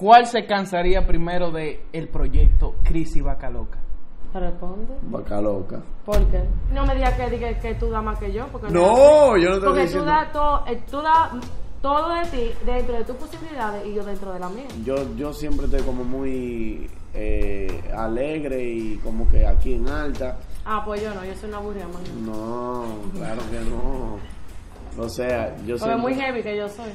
¿Cuál se cansaría primero de el proyecto Crisis Vaca Loca? Responde. Vaca loca. ¿Por qué? No me digas que, diga que tú das más que yo. Porque No, yo no te Porque estoy tú diciendo. das todo, eh, tú das todo de ti dentro de tus posibilidades y yo dentro de la mía. Yo, yo siempre estoy como muy eh, alegre y como que aquí en alta. Ah, pues yo no, yo soy una aburrida, man. No, claro que no. O sea, yo Porque es muy siempre, heavy que yo soy.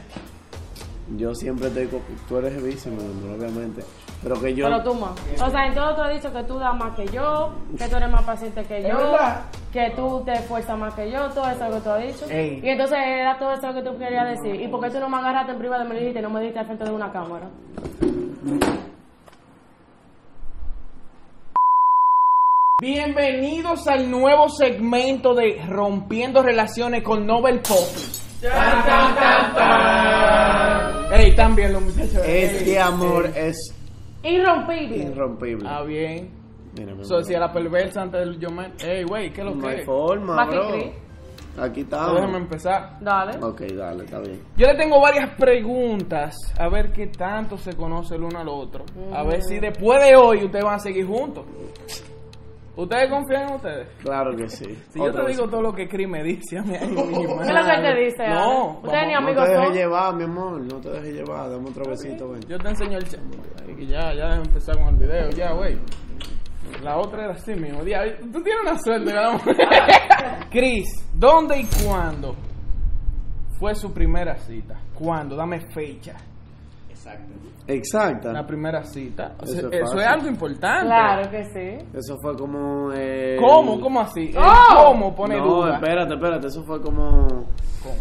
Yo siempre estoy con... Tú eres heavísimo, obviamente. Pero que yo... Pero tú más. O sea, en todo tú has dicho que tú das más que yo, que tú eres más paciente que yo, verdad? que tú te esfuerzas más que yo, todo eso que tú has dicho. Ey. Y entonces era todo eso que tú querías decir. ¿Y por qué tú no me agarraste en privado y me dijiste, no me dijiste al frente de una cámara? Bienvenidos al nuevo segmento de Rompiendo Relaciones con Nobel Pop. Ey, están bien los muchachos. Este Ey, amor ey. es Irrompible. irrompible. Ah, bien. Eso amor. decía la perversa antes del yo man. Ey, güey, ¿qué es lo No que hay es? forma, bro. Aquí Pero Déjame empezar. Dale. Ok, dale, está bien. Yo le tengo varias preguntas a ver qué tanto se conoce el uno al otro. A ver si después de hoy ustedes van a seguir juntos. ¿Ustedes confían en ustedes? Claro que sí. Si yo te vez. digo todo lo que Cris me dice a mí, ¿Qué es lo que te dice? No, Ale? No te dejes son. llevar, mi amor. No te dejes llevar. Dame otro besito, ven. Yo te enseño el chat. Ay, que Ya, ya déjame empezar con el video, ya, güey. La otra era así mismo. Ya, tú tienes una suerte, ¿verdad? Cris, ¿dónde y cuándo fue su primera cita? ¿Cuándo? Dame fecha. Exacta. La primera cita. O sea, Eso eso, es algo importante. Claro que sí. Eso fue como. Eh, ¿Cómo? ¿Cómo así? El ¡Oh! ¿Cómo pone no, duda? espérate, espérate. Eso fue como. ¿Cómo?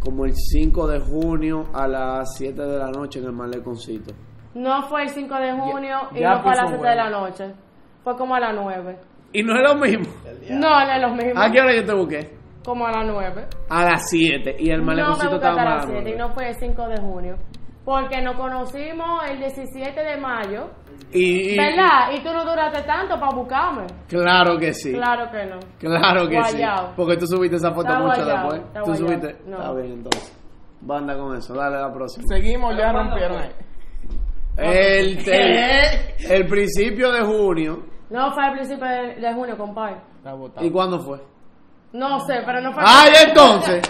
Como el 5 de junio a las 7 de la noche en el maleconcito. No fue el 5 de junio y ya no fue a las puso 7 de la bueno. noche. Fue como a las 9. Y no es lo mismo. No, no es lo mismo. ¿A qué hora yo te busqué? Como a las 9. A las 7. Y el No maleconcito buscaste estaba a las las 7 y 9. no fue el 5 de junio. Porque nos conocimos el 17 de mayo. Y, ¿Verdad? Y tú no duraste tanto para buscarme. Claro que sí. Claro que no. Claro que Guayao. sí. Porque tú subiste esa foto Está mucho guayao, después. está Tú guayao. subiste. No. Está bien, entonces. Banda con eso. Dale a la próxima. Seguimos, ya rompieron ahí. El, te- el principio de junio. No fue al principio de, de junio, compadre. ¿Y cuándo fue? No sé, pero no fue. ¡Ah, y entonces!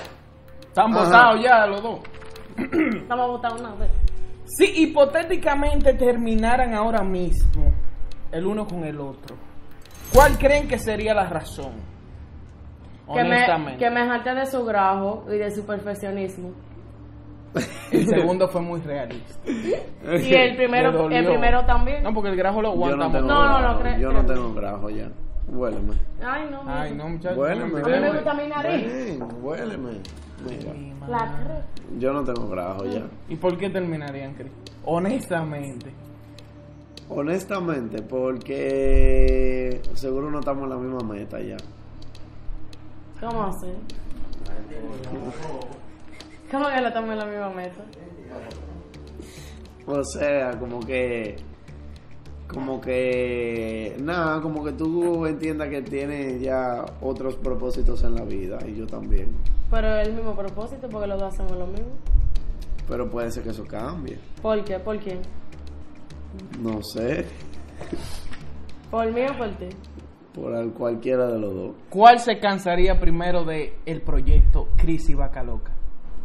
Están votados ya los dos. Estamos votando una vez. Si hipotéticamente terminaran ahora mismo el uno con el otro, ¿cuál creen que sería la razón? Que me, Honestamente. que me jarte de su grajo y de su perfeccionismo. El segundo fue muy realista. Y el primero, el primero también. No, porque el grajo lo Yo aguanta. no tengo No, no, no, Yo no tengo grajo ya. Huéleme. Ay, no. Ay, no, muchachos. Huéleme. A mí me gusta mi nariz. Huéleme. La Yo no tengo grajo ya. ¿Y por qué terminarían, Cris? Honestamente. Honestamente, porque seguro no estamos en la misma meta ya. ¿Cómo así? ¿Cómo que no estamos en la misma meta? O sea, como que. Como que. Nada, como que tú entiendas que tienes ya otros propósitos en la vida y yo también. Pero el mismo propósito, porque los dos hacemos lo mismo. Pero puede ser que eso cambie. ¿Por qué? ¿Por quién? No sé. ¿Por mí o por ti? Por al- cualquiera de los dos. ¿Cuál se cansaría primero de el proyecto Crisis Vaca Loca?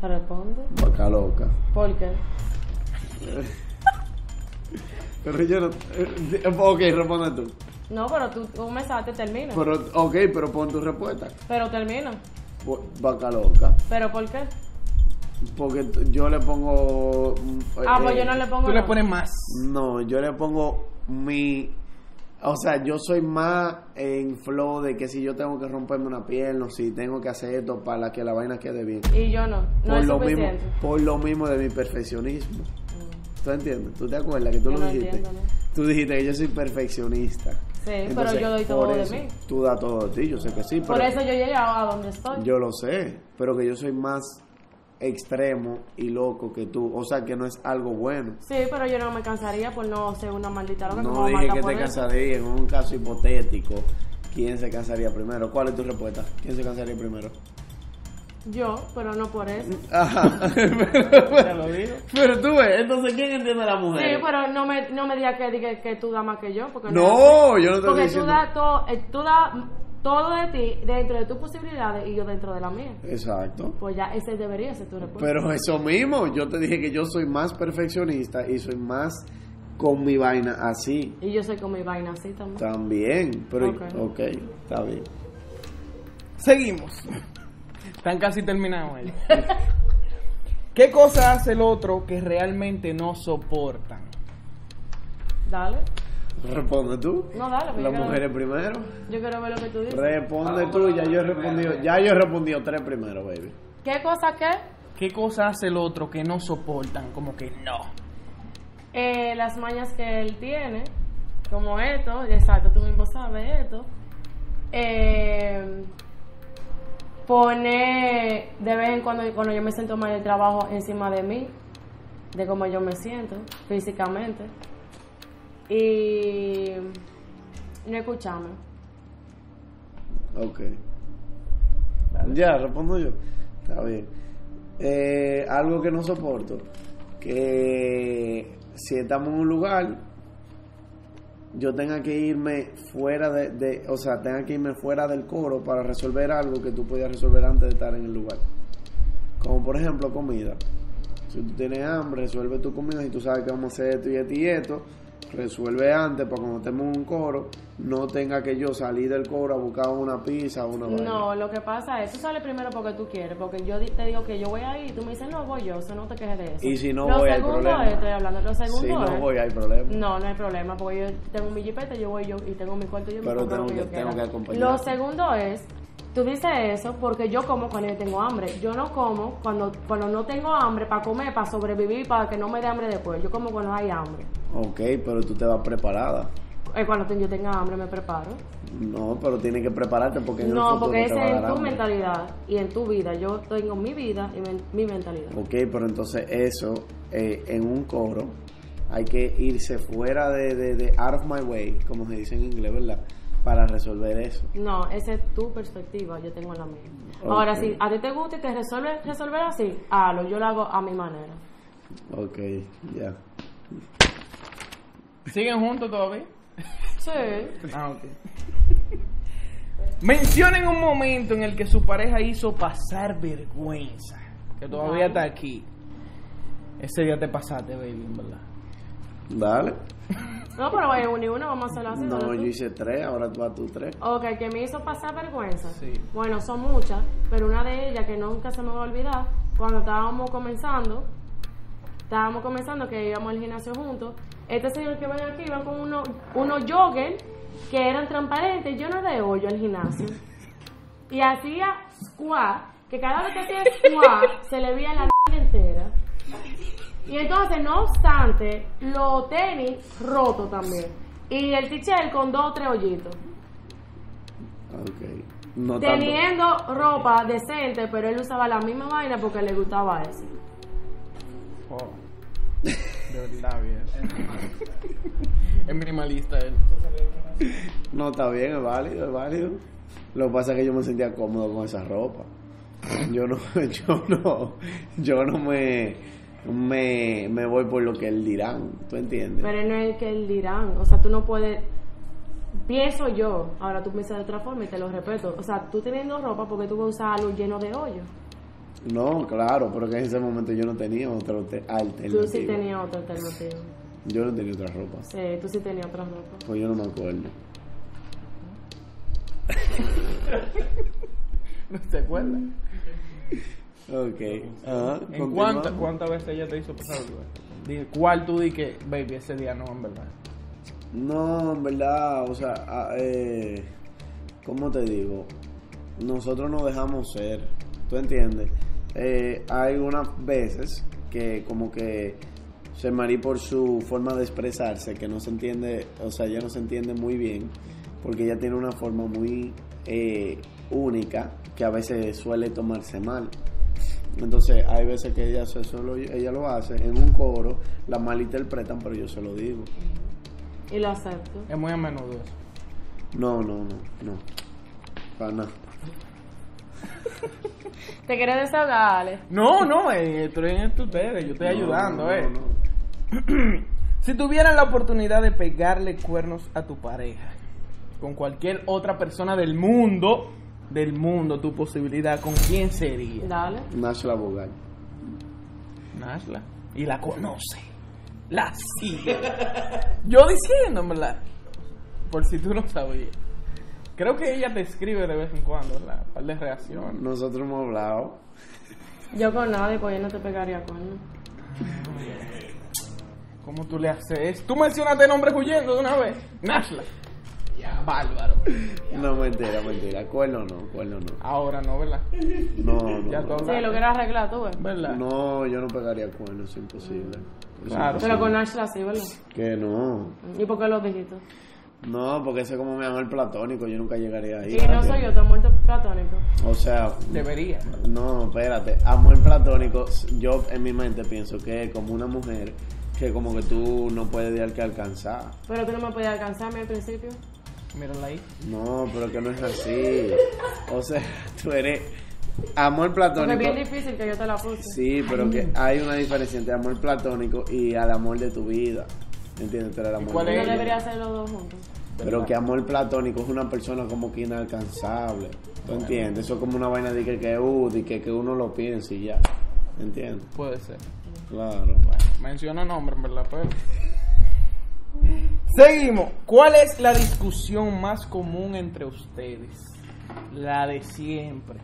Responde. Vaca loca. ¿Por qué? Pero yo no. eh, Ok, responde tú. No, pero tú, tú me sabes, termina. Pero, ok, pero pon tu respuesta. Pero termina. Vaca loca. ¿Pero por qué? Porque yo le pongo. mm, Ah, eh, pues yo no le pongo Tú le pones más. No, yo le pongo mi. O sea, yo soy más en flow de que si yo tengo que romperme una pierna o si tengo que hacer esto para que la vaina quede bien. Y yo no. No por es lo mismo, por lo mismo de mi perfeccionismo. ¿Tú entiendes? ¿Tú te acuerdas que tú Yo lo no dijiste? entiendo, ¿no? Tú dijiste que yo soy perfeccionista. Sí, Entonces, pero yo doy todo por de eso, mí. Tú das todo de ti, yo sé que sí, Por pero eso yo llegué a donde estoy. yo lo sé, pero que yo soy más extremo y loco que tú, o sea que no es algo bueno. Sí, pero yo no me cansaría por no ser una maldita loca. No dije que por te eso. casaría en un caso hipotético. ¿Quién se casaría primero? ¿Cuál es tu respuesta? ¿Quién se casaría primero? Yo, pero no por eso. Ajá. Te lo digo. Pero tú ves, entonces, ¿quién entiende a la mujer? Sí, pero no me, no me digas que, diga que tú das más que yo. Porque No, yo no te Porque estoy tú diciendo. das, todo, eh, tú das todo de ti dentro de tus posibilidades y yo dentro de la mía. Exacto. Pues ya ese debería ser tu respuesta. Pero eso mismo, yo te dije que yo soy más perfeccionista y soy más con mi vaina así. Y yo soy con mi vaina así también. También, pero Ok. ok, está bien. Seguimos. Están casi terminados ellos. ¿Qué cosa hace el otro que realmente no soportan? Dale. Responde tú. No, dale. pues Las mujeres primero. Yo quiero ver lo que tú dices. Responde tú, ya yo he respondido, ya yo he respondido tres primero, baby. ¿Qué cosa qué? ¿Qué cosa hace el otro que no soportan? Como que no. Eh, las mañas que él tiene, como esto, exacto, tú mismo sabes esto. Eh, pone de vez en cuando, cuando yo me siento mal el trabajo encima de mí, de cómo yo me siento físicamente. Y no escucharme. Ok. Ya, respondo yo. Está bien. Eh, algo que no soporto, que si estamos en un lugar, yo tenga que irme fuera de, de- o sea, tenga que irme fuera del coro para resolver algo que tú podías resolver antes de estar en el lugar. Como por ejemplo comida. Si tú tienes hambre, resuelve tu comida. Si tú sabes que vamos a hacer esto y esto y esto, resuelve antes para cuando estemos un coro, no tenga que yo salir del coro a buscar una pizza o una vaina. No, lo que pasa es, tú sales primero porque tú quieres, porque yo te digo que yo voy ahí y tú me dices, no, voy yo, o sea, no te quejes de eso. Y si no lo voy, hay problema. es, estoy hablando, lo segundo Si no es, voy, hay problema. no, no hay problema, porque yo tengo mi jipeta, yo voy yo y tengo mi cuarto y yo me Pero lo tengo que yo tengo que acompañarte. Lo segundo es, tú dices eso porque yo como cuando yo tengo hambre. Yo no como cuando, cuando no tengo hambre para comer, para sobrevivir, para que no me dé hambre después. Yo como cuando hay hambre. Ok, pero tú te vas preparada. Eh, cuando yo tenga hambre me preparo. No, pero tienes que prepararte porque en No, porque te ese va a es en tu hambre. mentalidad y en tu vida. Yo tengo mi vida y men- mi mentalidad. Ok, pero entonces eso, eh, en un coro, hay que irse fuera de, de, de out of my way, como se dice en inglés, ¿verdad? Para resolver eso. No, esa es tu perspectiva, yo tengo la mía. Ahora, si a ti te gusta y te resuelve resolver así, hazlo, yo lo hago a mi manera. Ok, ya. ¿Siguen juntos todavía? Sí. Ah, ok. Mencionen un momento en el que su pareja hizo pasar vergüenza. Que todavía está aquí. Ese día te pasaste, baby, en verdad. Dale. No, pero vaya uno y uno, vamos a hacerlo así. No, yo hice tres, ahora tú vas tú tres. Ok, que me hizo pasar vergüenza. Sí. Bueno, son muchas, pero una de ellas que nunca se me va a olvidar, cuando estábamos comenzando, estábamos comenzando que íbamos al gimnasio juntos, este señor que ven aquí iba con unos unos joggers que eran transparentes, yo no de hoyo al gimnasio. Y hacía squat, que cada vez que hacía squat se le veía la. Y entonces, no obstante, los tenis rotos también. Y el t-shirt con dos o tres hoyitos. Ok. No tanto. Teniendo ropa decente, pero él usaba la misma vaina porque le gustaba eso. Oh. De verdad, bien. es minimalista él. No, está bien, es válido, es válido. Lo que pasa es que yo me sentía cómodo con esa ropa. Yo no, yo no, yo no me, me, me voy por lo que él dirán, ¿tú entiendes? Pero no es que él dirán. O sea, tú no puedes. Pienso yo, ahora tú piensas de otra forma y te lo respeto. O sea, tú teniendo ropa porque tú vas a usar algo lleno de hoyo. No, claro, pero que en ese momento yo no tenía otra alter- alternativa. Tú sí tenías otra alternativa. Yo no tenía otra ropa, Sí, tú sí tenías otra ropa. pues yo no me acuerdo. ¿No se acuerda? Ok. ¿En continuamos. cuántas veces ella te hizo pasar vergüenza? Dije, ¿cuál tú di que, baby, ese día no, en verdad? No, en verdad, o sea, eh, ¿cómo te digo? Nosotros nos dejamos ser, ¿tú entiendes? Eh, hay unas veces que como que se marí por su forma de expresarse, que no se entiende, o sea, ella no se entiende muy bien, porque ella tiene una forma muy eh, única que a veces suele tomarse mal. Entonces hay veces que ella, se, solo, ella lo hace en un coro, la malinterpretan, pero yo se lo digo. Y lo acepto. Es muy a menudo eso. No, no, no, no. Para nada. ¿Te quieres desahogar, Ale? No, no, eh, estoy en esto ustedes, yo estoy ayudando, No, eh. no, no. Si tuvieran la oportunidad de pegarle cuernos a tu pareja, con cualquier otra persona del mundo, del mundo, tu posibilidad, ¿con quién sería? Dale. Nashla Bogal. Nashla. Y la conoce. La sigue. Yo verdad. Por si tú no sabías. Creo que ella te escribe de vez en cuando, ¿verdad? Un par de reacciones. Nosotros hemos hablado. Yo con nadie, pues yo no te pegaría con él. ¿Cómo tú le haces? Tú mencionaste nombres huyendo de una vez. Nashla. Ya, bárbaro. No, mentira, mentira. Cuerno no, cuerno no. Ahora no, ¿verdad? No, no. Ya no. todo. Sí, lo quieres arreglar tú. ¿Verdad? No, yo no pegaría cuernos, es imposible. Es Claro. Pero con. Ashla sí, ¿verdad? Que no. ¿Y por qué lo dijiste? No, porque ese es como mi amor platónico, yo nunca llegaría ahí. Y no soy yo, tu amor platónico. O sea, Debería. no, espérate. Amor platónico, yo en mi mente pienso que es como una mujer que como que tú no puedes dar que alcanzar. Pero tú no me podías alcanzarme al principio. Mírala ahí. No, pero que no es así. O sea, tú eres amor Porque es platónico. bien difícil que yo te la puse. Sí, pero que hay una diferencia entre amor platónico y al amor de tu vida. ¿Entiendes? Eres el amor cuál de es? debería hacer los dos juntos. Pero que amor platónico es una persona como que inalcanzable. ¿Tú entiendes? Eso es como una vaina de que, que, uh, de que, que uno lo piense y ya. ¿Entiendes? Puede ser. Claro. Bueno, menciona nombre, verdad, pero. Seguimos. ¿Cuál es la discusión más común entre ustedes? La de siempre.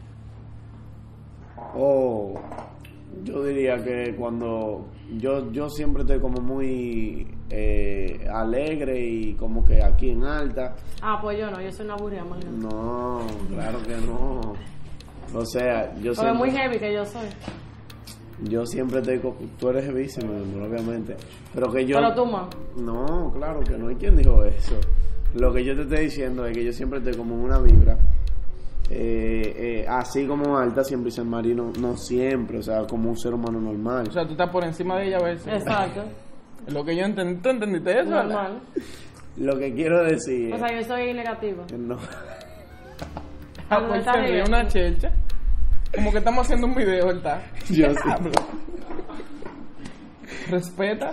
O yo diría que cuando yo, yo siempre estoy como muy eh, alegre y como que aquí en alta. Ah, pues yo no, yo soy una aburrida más grande. No, claro que no. O sea, yo Porque es muy siempre, heavy que yo soy. Yo siempre estoy con, tú eres amor, obviamente. Pero que yo Pero tú más. No, claro que no. ¿Y quién dijo eso? Lo que yo te estoy diciendo es que yo siempre estoy como en una vibra. eh, eh, así como alta, siempre y San Marino, no siempre, o sea, como un ser humano normal. O sea, tú estás por encima de ella a veces. Exacto. Lo que yo entendí. ¿Tú entendiste eso? Normal. Lo que quiero decir O sea, yo soy negativa. no. Ah, pues una chelcha. Como que estamos haciendo un video, ¿verdad? Yo sí. Diablo. Respeta.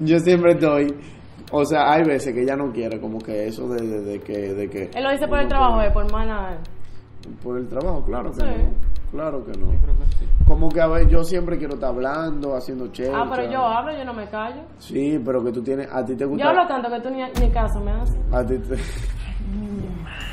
Yo siempre estoy. O sea, hay veces que ella no quiere, como que eso de, de- de que, de que. Él lo dice por el trabajo, eh, por nada. Por el trabajo, claro que Sí. no. Claro que no. Creo que sí. Como que a ver, yo siempre quiero estar hablando, haciendo chévere. Ah, pero yo hablo, yo no me callo. Sí, pero que tú tienes, a ti te gusta. Yo hablo tanto que tú ni, ni caso me haces. A ti te...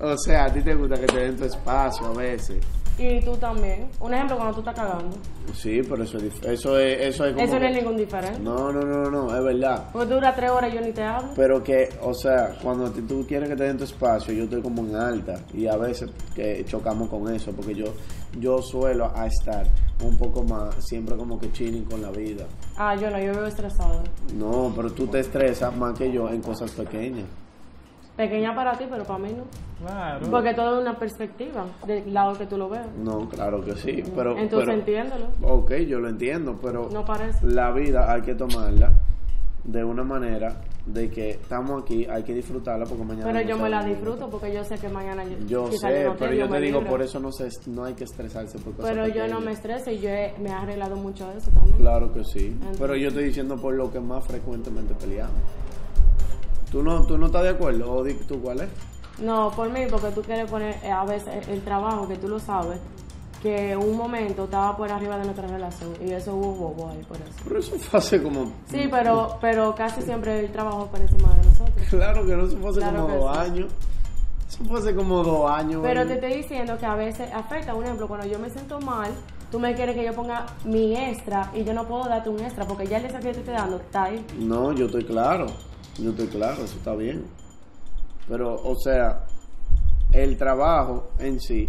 O sea, a ti te gusta que te den tu espacio a veces. Y tú también. Un ejemplo, cuando tú estás cagando. Sí, pero eso es, dif- eso es, eso es como Eso no es ningún diferente. No, no, no, no, es verdad. Porque tú duras tres horas y yo ni te hablo. Pero que, o sea, cuando tú quieres que te den tu espacio, yo estoy como en alta y a veces que chocamos con eso, porque yo yo suelo a estar un poco más, siempre como que chilling con la vida. Ah, yo no, yo vivo estresada. No, pero tú te estresas más que yo en cosas pequeñas. Pequeña para ti, pero para mí no. Claro. Porque todo es una perspectiva del lado que tú lo veas. No, claro que sí, pero... Entonces pero- entiéndelo. Ok, yo lo entiendo, pero No parece. la vida hay que tomarla de una manera de que estamos aquí, hay que disfrutarla porque mañana... Pero no yo me la disfruto porque yo sé que mañana yo, Yo sé, no pero yo te me digo, libro. por eso no, se, no hay que estresarse por cosas Pero yo no me estreso y yo he- me he arreglado mucho de eso también. Claro que sí, Entiendo. pero yo estoy diciendo por lo que más frecuentemente peleamos. ¿Tú no, ¿Tú no estás de acuerdo? ¿O tú cuál es? No, por mí, porque tú quieres poner eh, a veces el trabajo, que tú lo sabes, que un momento estaba por arriba de nuestra relación y eso hubo bobo ahí por eso. Pero eso fue hace como... Sí, pero, pero casi siempre el trabajo por encima de nosotros. Claro que no, eso fue hace Claro como dos sí. años. Eso fue hace como dos años. Pero te estoy diciendo que a veces afecta. Un ejemplo, cuando yo me siento mal, tú me quieres que yo ponga mi extra y yo no puedo darte un extra porque ya el extra que yo te estoy dando está ahí. No, yo estoy claro. Yo estoy claro, eso está bien. Pero, o sea, el trabajo en sí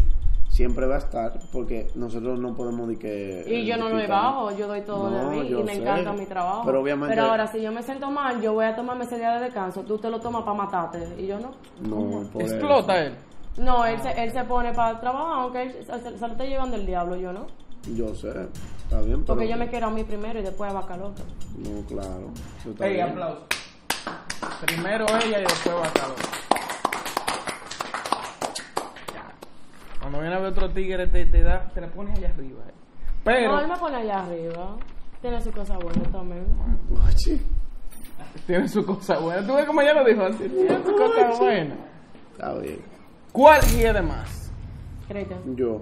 siempre va a estar porque nosotros no podemos decir que... Y yo no lo quitar- bajo, yo doy todo No, de mí y me sé. encanta mi trabajo. Pero obviamente- ahora, si yo me siento mal, yo voy a tomarme ese día de descanso. Tú te lo tomas para matarte y yo no. No, por Explota él. No, él se, él se pone para trabajar, aunque él se, se- se lo está llevando el diablo, yo no. Yo sé, está bien, pero... Porque yo me quiero a mí primero y después a vaca loca. No, claro. eso está Ey, bien. aplauso. Primero ella y después Bacalao. Ya. Cuando viene a ver otro tigre, te, te, da, te la pones allá arriba. eh. Pero No, él me pone allá arriba. Tiene su cosa buena también. Oye, tiene su cosa buena. ¿Tú ves cómo ella lo dijo así? Tiene su cosa buena. está bien. ¿Cuál hiede más? Cristian. Yo.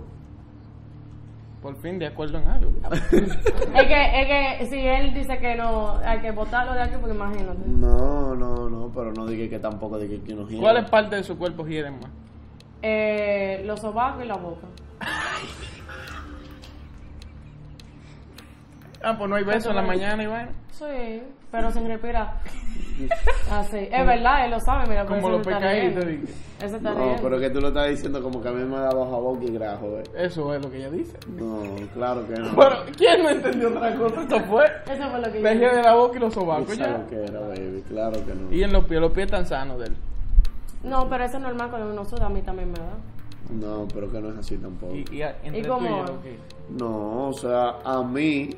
Por fin, de acuerdo en algo. Es que, es que si él dice que no, hay que botarlo de aquí, porque imagínate. No, no, no, pero no dije que tampoco dije que no gira. ¿Cuáles partes de su cuerpo hieden más? Eh, los sobacos y la boca. Ah, pues no hay beso en la mañana vaina. Sí, pero sin respirar. Así. Es verdad, él lo sabe, mira, Como eso los pescaditos. se está No, pero que tú lo estás diciendo como que a mí me da baja boca y grajo, eh. Eso es lo que ella dice. No, claro que no. Bueno, ¿quién no entendió otra cosa? Esto fue Eso fue lo que yo hiede de la boca y los sobacos ya. lo que era, baby, claro que no. Y en los pies, los pies están sanos de él. No, pero eso es normal cuando uno suda, a mí también me da. No, pero que no es así tampoco. Y, y, a- entre ¿Y tú cómo? yo, ¿qué? No, o sea, a mí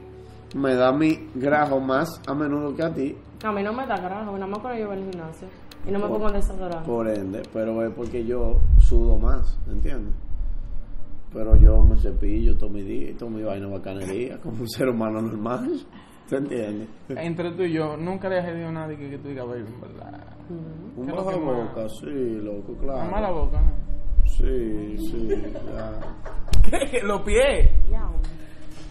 me da mi grajo más a menudo que a ti, A mí no me da grajo, nada más cuando yo voy al gimnasio. Y no me Por- pongo desodorante. por ende, pero es porque yo sudo más, ¿entiendes? Pero yo me cepillo todo mi día y todo mi vaina bacanería, como un ser humano normal, ¿te entiendes? Entre tú y yo, nunca le has hedido a nadie que, que tú digas, baby, en verdad. Mm. Un boca, sí, loco, claro. Nada más la boca, ¿no? Sí, sí, ya. ¿Qué? Los pies.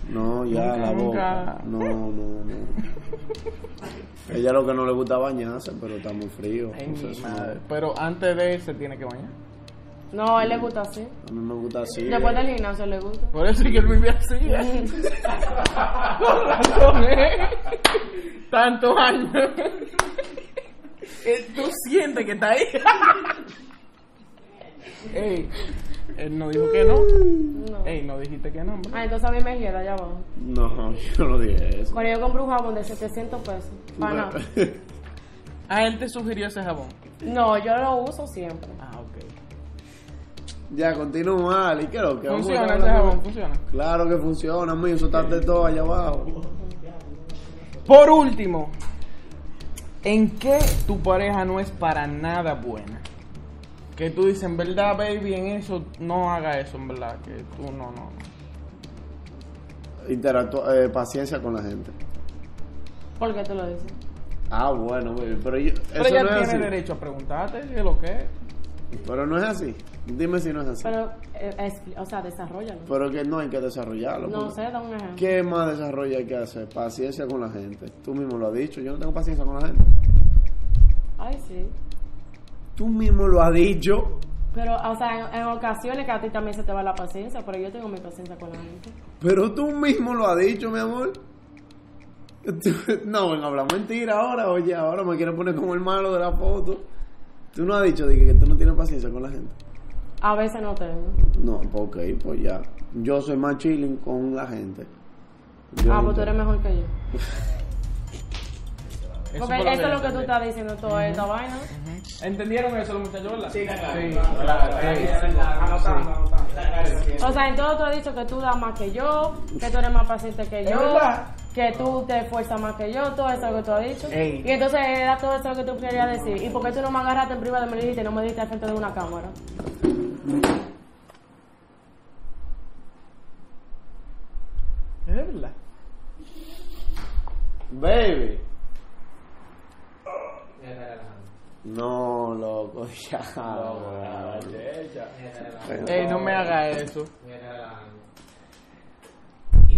No, ya Nunca, la boca. nunca. No, no, no. Ella lo que no le gusta bañarse, pero está muy frío. Ay, Entonces, mi eso madre. no- Pero antes de él se tiene que bañar. No, a él le gusta así. a mí me gusta así. Después del gimnasio le gusta. Por eso es que él vive así. ¿eh? Con razón, ¿eh? Tantos años. Tú sientes que está ahí. Ey, él no dijo que no. No. Ey, no dijiste que no, hombre. Ah, entonces a mí me queda allá abajo. No, yo no dije eso. Cuando yo compro un jabón de 700 pesos. Para nada. A él te sugirió ese jabón. No, yo lo uso siempre. Ah, ok. ya, continúa, Ali. ¿Qué es lo que ¿Funciona ese jabón? ¿Funciona? Claro que funciona, mío. Soltarte todo allá abajo. Por último, ¿en qué tu pareja no es para nada buena? Que tú dices, en verdad, baby, en eso no haga eso, en verdad, que tú no, no. no. Interactua eh, paciencia con la gente. ¿Por qué tú lo dices? Ah, bueno, baby, pero yo, Pero eso ella no es tiene así. derecho a preguntarte qué es lo que es. Pero no es así. Dime si no es así. Pero, eh, expli- o sea, desarrollalo. Pero que no hay que desarrollarlo. No sé, da un ejemplo. ¿Qué más desarrollo hay que hacer? Paciencia con la gente. Tú mismo lo has dicho. Yo no tengo paciencia con la gente. Ay, sí. Tú mismo lo has dicho. Pero, o sea, en, en ocasiones que a ti también se te va la paciencia, pero yo tengo mi paciencia con la gente. Pero tú mismo lo has dicho, mi amor. Tú- No, ven, habla mentira ahora. Oye, ahora me quieren poner como el malo de la foto. Tú no has dicho dije, que tú no tienes paciencia con la gente. A veces no tengo. No, pues ok, pues ya. Yo soy más chilling con la gente. Yo ah, no pues tú eres mejor que yo. Eso Porque eso es lo que tú estás diciendo toda esta vaina. ¿Entendieron eso los muchachos, verdad? Sí, claro. Sí, O sea, en todo tú has dicho que tú das más que yo, que tú eres más paciente que ¿Es yo, que tú te esfuerzas más que yo, todo eso es lo que tú has dicho. Ey. Y entonces era todo eso lo que tú querías decir. ¿Y por qué tú no me agarraste en privado y me lo dijiste y no me dijiste al frente de una cámara? ¿Es verdad? Baby. Loco, ya. Ey, no me haga eso.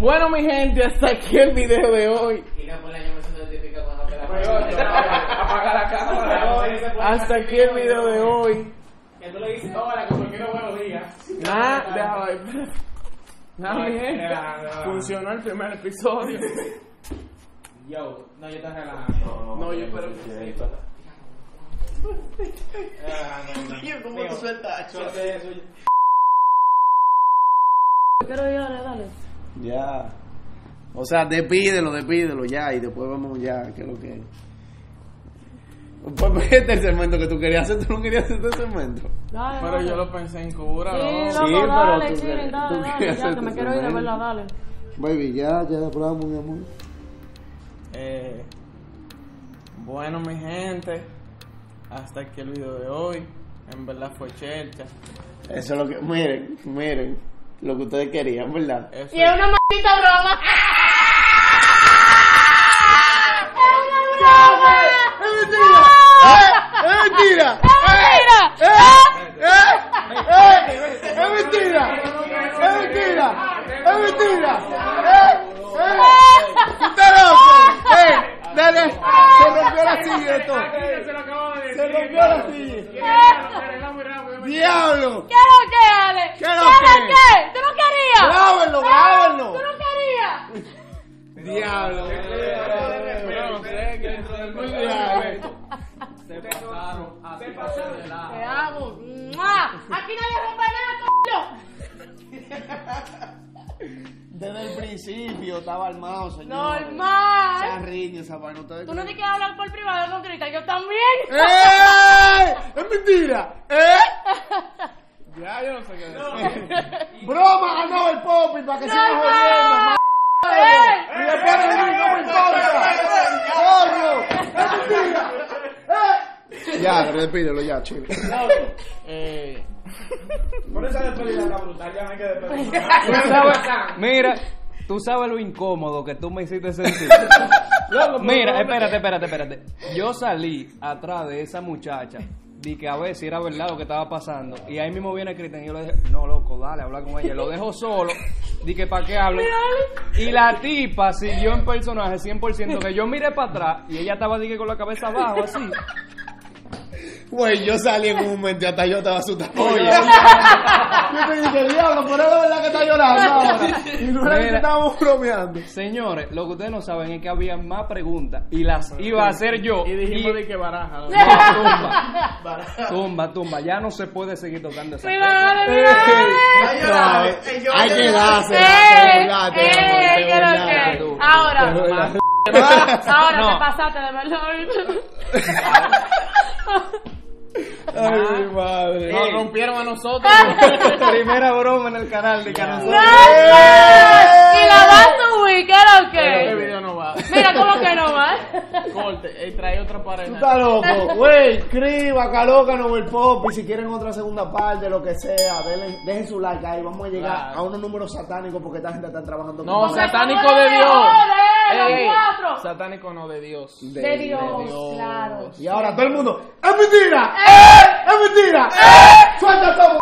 Bueno, mi gente, hasta aquí el video de hoy. Apaga la cámara. Hasta aquí el video de hoy. Que tú le dices ahora que no buenos días. Nada, déjalo ahí. Nada, mi gente. Funcionó el primer episodio. Yo, no, yo estoy relajando. No, yo que sí. Quiero ir, dale, dale. Ya. O sea, despídelo, despídelo ya y después vamos ya, qué es lo que es. Pues este es el segmento que tú querías hacer, tú no querías hacer este segmento. Dale, Pero dale. yo lo pensé en cura, Sí, ¿no? loco, Sí, pero dale, tú chilling, querías- dale, tú dale, querías ya, que me tu quiero ir de verdad, dale. Baby, ya, ya hablamos, mi amor. Eh, bueno, mi gente, hasta que el video de hoy, en verdad fue chelcha. Eso es lo que. Miren, miren. Lo que ustedes querían, ¿verdad? Eso Y es una maldita broma. Principio estaba armado, señor. Normal. Esa riña, esa vaina. ¿ustedes Tú no te quieres hablar por privado con Crita, yo también. ¡Eh! ¡Es mentira! ¿Eh? Ya, yo no sé qué decir. ¡Broma! ¡Ganó el Popi para que siga jodiendo! ¡Eh! ¡Y después de mí no me importa! ¡Coño! ¡Es mentira! ¡Eh! Ya, despídelo ya, chile. Eh, Por esa despedida está brutal, ya me quedé mira, tú sabes lo incómodo que tú me hiciste sentir. Mira, espérate, espérate, espérate. Yo salí atrás de esa muchacha. Di que a ver si era verdad lo que estaba pasando. Y ahí mismo viene Cristian y yo le dije, no, loco, dale, habla con ella. Lo dejo solo. Di que para qué hable. Y la tipa siguió en personaje 100%. Que yo miré para atrás y ella estaba di que con la cabeza abajo, así. Güey, yo salí en un momento y hasta yo estaba asustado. Oye. Yo te dije, diablo, pero es verdad que está llorando ahora. Y no era que estábamos bromeando. Señores, lo que ustedes no saben es que había más preguntas y las iba a hacer yo. y dijimos de que baraja. ¿no? tumba, tumba, tumba. Ya no se puede seguir tocando esa Eh, no, hay que darse. ¡Eh! burlate, ¡Eh! Ahora. Te. Ahora te pasaste de verdad. Ay, mi madre. Nos rompieron a nosotros. Primera broma en el canal de Canal ¡No! Y la vas a subir, ¿qué es lo Pero este que? video no va. Mira, ¿cómo que no va? Corte, y trae otra Tú pareja. estás loco, güey. Escriba, calócanos el pop. Y si quieren otra segunda parte, lo que sea, denle- dejen su like ahí. Vamos a llegar Claro. a unos números satánicos porque esta gente está trabajando No, con satánico de Dios. Ey. Satánico no de Dios. De- De Dios, Dios. claro. Y ahora todo el mundo, ¡es mentira! ¡Eh! ¡Es mentira! ¡Eh! ¡Suelta todo!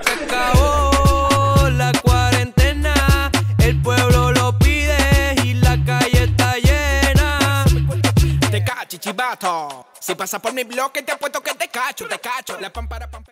Se acabó la cuarentena, el pueblo Chivato. Si pasas por mi bloque, te apuesto que te cacho, te cacho. La pampara pam.